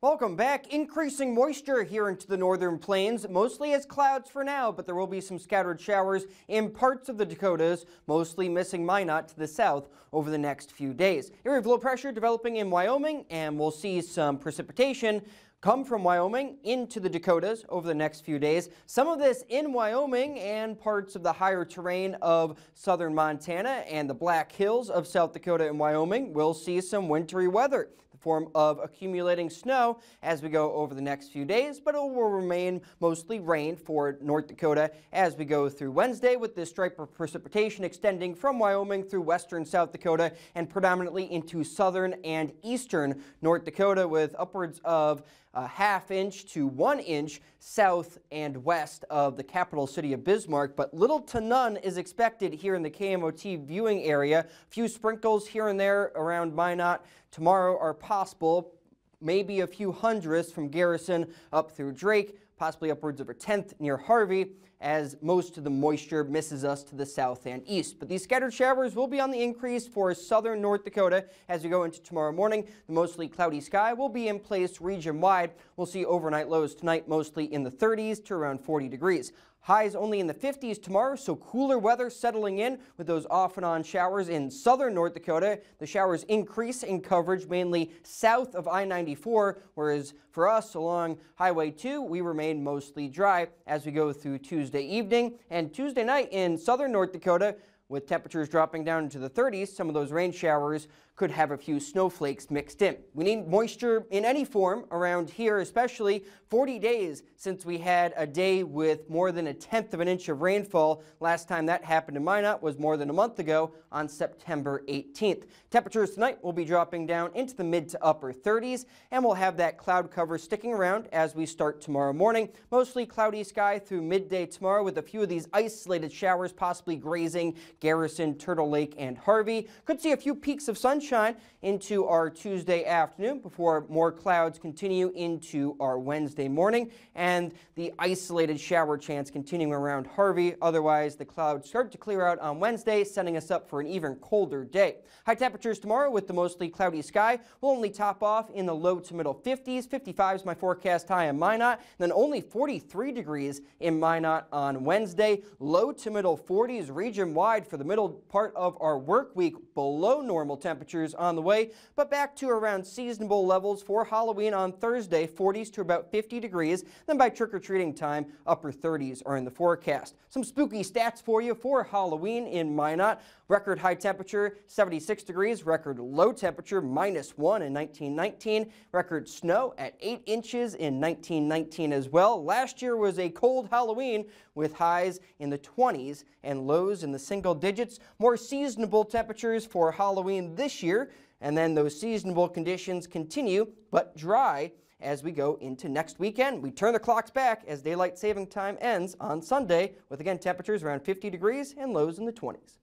Welcome back. Increasing moisture here into the northern plains, mostly as clouds for now, but there will be some scattered showers in parts of the Dakotas, mostly missing Minot to the south over the next few days. Area of low pressure developing in Wyoming, and we'll see some precipitation come from Wyoming into the Dakotas over the next few days. Some of this in Wyoming and parts of the higher terrain of southern Montana and the Black Hills of South Dakota and Wyoming will see some wintry weather the form of accumulating snow as we go over the next few days, but it will remain mostly rain for North Dakota as we go through Wednesday with this stripe of precipitation extending from Wyoming through western South Dakota and predominantly into southern and eastern North Dakota with upwards of a half inch to one inch south and west of the capital city of Bismarck, but little to none is expected here in the KMOT viewing area. A few sprinkles here and there around Minot tomorrow are possible, maybe a few hundredths from Garrison up through Drake, possibly upwards of a tenth near Harvey as most of the moisture misses us to the south and east. But these scattered showers will be on the increase for southern North Dakota as we go into tomorrow morning. The mostly cloudy sky will be in place region wide. We'll see overnight lows tonight mostly in the 30s to around 40 degrees. Highs only in the 50s tomorrow, so cooler weather settling in with those off and on showers in southern North Dakota. The showers increase in coverage mainly south of I-94, whereas for us along Highway 2, we remain mostly dry as we go through Tuesday evening and Tuesday night in southern North Dakota with temperatures dropping down into the 30s, some of those rain showers could have a few snowflakes mixed in. We need moisture in any form around here, especially 40 days since we had a day with more than a tenth of an inch of rainfall. Last time that happened in Minot was more than a month ago on September 18th. Temperatures tonight will be dropping down into the mid to upper 30s, and we'll have that cloud cover sticking around as we start tomorrow morning. Mostly cloudy sky through midday tomorrow with a few of these isolated showers possibly grazing Garrison, Turtle Lake, and Harvey. Could see a few peeks of sunshine into our Tuesday afternoon before more clouds continue into our Wednesday morning and the isolated shower chance continuing around Harvey. Otherwise, the clouds start to clear out on Wednesday, setting us up for an even colder day. High temperatures tomorrow with the mostly cloudy sky will only top off in the low to middle 50s. 55 is my forecast high in Minot, then only 43 degrees in Minot on Wednesday. Low to middle 40s region wide for the middle part of our work week below normal temperatures on the way, but back to around seasonable levels for Halloween on Thursday, 40s to about 50 degrees. Then by trick-or-treating time, upper 30s are in the forecast. Some spooky stats for you for Halloween in Minot. Record high temperature, 76 degrees. Record low temperature, minus 1 in 1919. Record snow at 8 inches in 1919 as well. Last year was a cold Halloween with highs in the 20s and lows in the single digits. More seasonable temperatures for Halloween this year. And then those seasonable conditions continue, but dry as we go into next weekend. We turn the clocks back as daylight saving time ends on Sunday with again temperatures around 50 degrees and lows in the 20s.